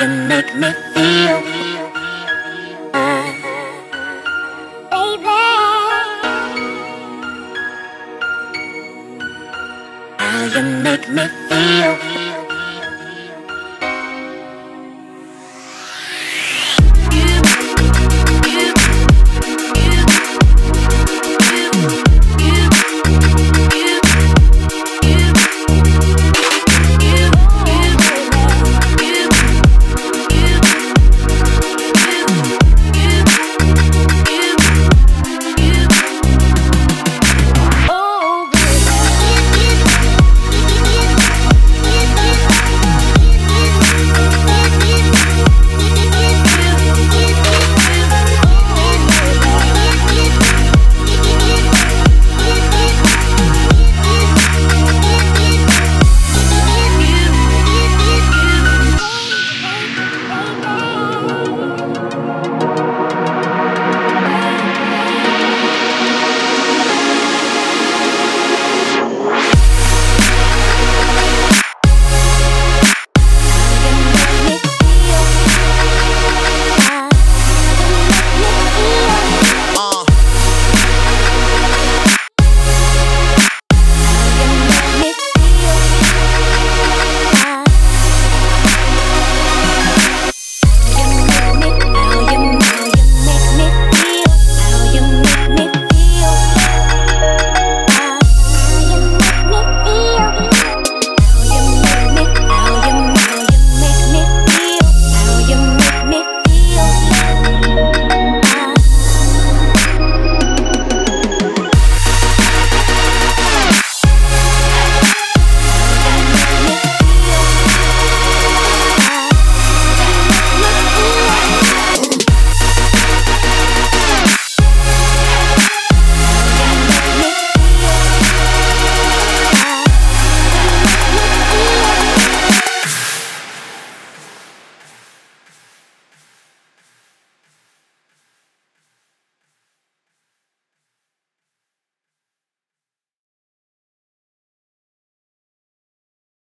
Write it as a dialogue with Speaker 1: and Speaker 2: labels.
Speaker 1: you make me feel. Baby. How you make me feel.